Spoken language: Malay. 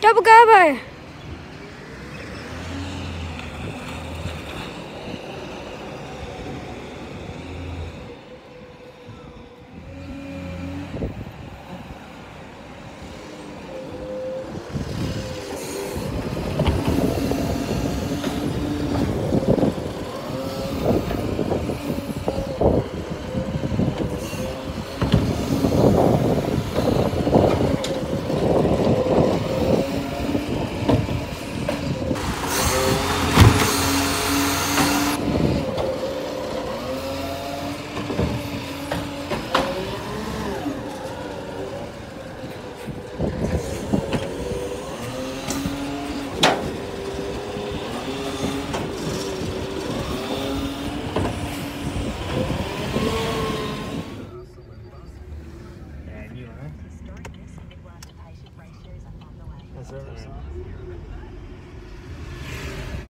Double Garbo. Historic Is there?